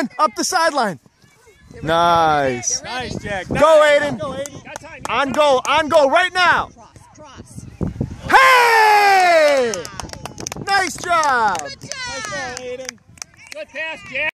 in, up the sideline. Nice. Nice, Jack. Go, Aiden. Go, Aiden. Time. On goal, on goal, right now. Cross, cross. Hey! Nice job. Good job. Nice ball. Aiden. Good pass, Jack.